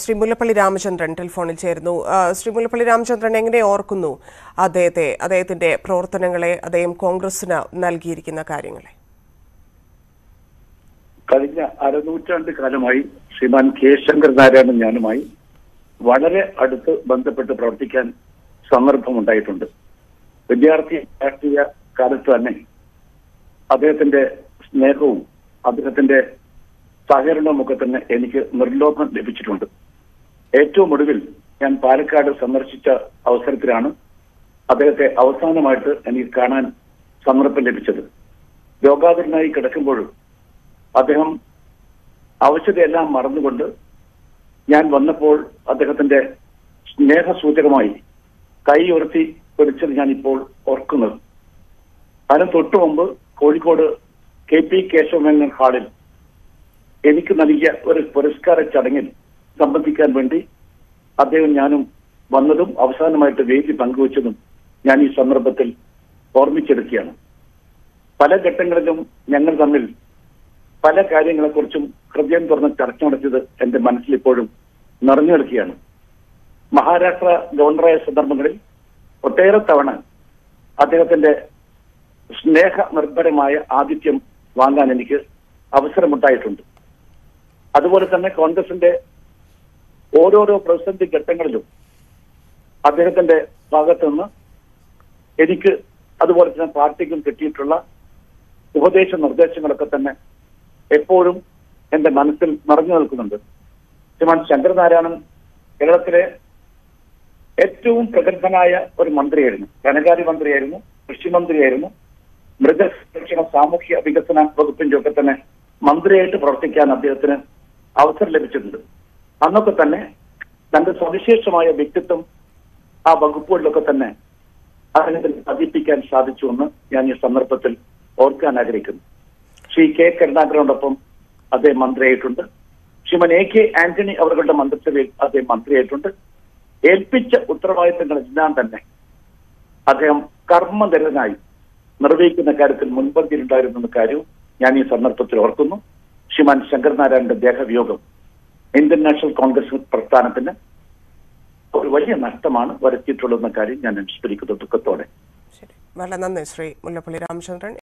ശ്രീ മുല്ലപ്പള്ളി രാമചന്ദ്രൻ ടെലിഫോണിൽ ചേരുന്നു. ശ്രീ മുല്ലപ്പള്ളി രാമചന്ദ്രൻ എങ്ങനെ ഓർക്കുന്നു അദ്ദേഹത്തെ അദ്ദേഹത്തിന്റെ പ്രവർത്തനങ്ങളെ അദ്ദേഹം കോൺഗ്രസിന് നൽകിയിരിക്കുന്ന കാര്യങ്ങളെ? കഴിഞ്ഞ അരനൂറ്റാണ്ട് കാലമായി ശ്രീമാൻ കെ ശങ്കർ നാരായണൻ ഞാനുമായി വളരെ അടുത്ത് ബന്ധപ്പെട്ട് പ്രവർത്തിക്കാൻ സന്ദർഭമുണ്ടായിട്ടുണ്ട്. വിദ്യാർത്ഥി രാഷ്ട്രീയ കാലത്ത് തന്നെ അദ്ദേഹത്തിന്റെ സ്നേഹവും അദ്ദേഹത്തിന്റെ സഹകരണവും ഒക്കെ തന്നെ എനിക്ക് നിർലോഭം ലഭിച്ചിട്ടുണ്ട്. ഏറ്റവും ഒടുവിൽ ഞാൻ പാലക്കാട് സന്ദർശിച്ച അവസരത്തിലാണ് അദ്ദേഹത്തെ അവസാനമായിട്ട് എനിക്ക് കാണാൻ സന്ദർഭം ലഭിച്ചത്. രോഗാതുരനായി കിടക്കുമ്പോഴും അദ്ദേഹം ആവശ്യതയെല്ലാം മറന്നുകൊണ്ട് ഞാൻ വന്നപ്പോൾ അദ്ദേഹത്തിന്റെ സ്നേഹസൂചകമായി കൈ ഉയർത്തി പിടിച്ചത് ഞാൻ ഇപ്പോൾ ഓർക്കുന്നത് അതിന് തൊട്ടു മുമ്പ് കോഴിക്കോട് കെ പി കേശവമേനൻ ഹാളിൽ എനിക്ക് നൽകിയ ഒരു പുരസ്കാര ചടങ്ങിൽ സംബന്ധിക്കാൻ വേണ്ടി അദ്ദേഹം ഞാനും വന്നതും അവസാനമായിട്ട് വേദി പങ്കുവച്ചതും ഞാൻ ഈ സന്ദർഭത്തിൽ ഓർമ്മിച്ചെടുക്കുകയാണ്. പല ഘട്ടങ്ങളിലും ഞങ്ങൾ തമ്മിൽ പല കാര്യങ്ങളെക്കുറിച്ചും ഹൃദയം തുറന്ന് ചർച്ച നടത്തിയത് എന്റെ മനസ്സിലിപ്പോഴും നിറഞ്ഞു നിൽക്കുകയാണ്. മഹാരാഷ്ട്ര ഗവർണറായ സന്ദർഭങ്ങളിൽ ഒട്ടേറെ തവണ അദ്ദേഹത്തിന്റെ സ്നേഹ നിർഭരമായ ആതിഥ്യം വാങ്ങാൻ എനിക്ക് അവസരമുണ്ടായിട്ടുണ്ട്. അതുപോലെ തന്നെ കോൺഗ്രസിന്റെ ഓരോരോ പ്രതിസന്ധി ഘട്ടങ്ങളിലും അദ്ദേഹത്തിന്റെ ഭാഗത്തു നിന്ന് എനിക്ക് അതുപോലെ തന്നെ പാർട്ടിക്കും കിട്ടിയിട്ടുള്ള ഉപദേശ നിർദ്ദേശങ്ങളൊക്കെ തന്നെ എപ്പോഴും എന്റെ മനസ്സിൽ നിറഞ്ഞു നിൽക്കുന്നുണ്ട്. ശ്രീമാൻ ശങ്കരനാരായണൻ കേരളത്തിലെ ഏറ്റവും പ്രഗത്ഭനായ ഒരു മന്ത്രിയായിരുന്നു. ധനകാര്യ മന്ത്രിയായിരുന്നു കൃഷിമന്ത്രിയായിരുന്നു മൃഗസംരക്ഷണ സാമൂഹ്യ വികസന വകുപ്പിന്റെ ഒക്കെ തന്നെ മന്ത്രിയായിട്ട് പ്രവർത്തിക്കാൻ അദ്ദേഹത്തിന് അവസരം ലഭിച്ചിട്ടുണ്ട്. അന്നൊക്കെ തന്നെ തന്റെ സവിശേഷമായ വ്യക്തിത്വം ആ വകുപ്പുകളിലൊക്കെ തന്നെ അദ്ദേഹത്തിന് പതിപ്പിക്കാൻ സാധിച്ചുവെന്ന് ഞാൻ ഈ സന്ദർഭത്തിൽ ഓർക്കാൻ ആഗ്രഹിക്കുന്നു. ശ്രീ കെ കരുണാകരനോടൊപ്പം അദ്ദേഹം മന്ത്രിയായിട്ടുണ്ട്. ശ്രീമൻ എ കെ ആന്റണി അവരുടെ മന്ത്രിസഭയിൽ അദ്ദേഹം മന്ത്രിയായിട്ടുണ്ട്. ഏൽപ്പിച്ച ഉത്തരവാദിത്തങ്ങളെല്ലാം തന്നെ അദ്ദേഹം കർമ്മനിരനായി നിർവഹിക്കുന്ന കാര്യത്തിൽ മുൻപന്തിയിലുണ്ടായിരുന്ന കാര്യവും ഞാൻ ഈ സന്ദർഭത്തിൽ ഓർക്കുന്നു. ശ്രീമാൻ ശങ്കർനാരായണന്റെ ദേഹവിയോഗം ഇന്ത്യൻ നാഷണൽ കോൺഗ്രസ് പ്രസ്ഥാനത്തിന് ഒരു വലിയ നഷ്ടമാണ് വരുത്തിയിട്ടുള്ളതെന്ന കാര്യം ഞാൻ അനുസ്മരിക്കുന്നു. ദുഃഖത്തോടെ. വളരെ നന്ദി ശ്രീ മുല്ലപ്പള്ളി രാമചന്ദ്രൻ.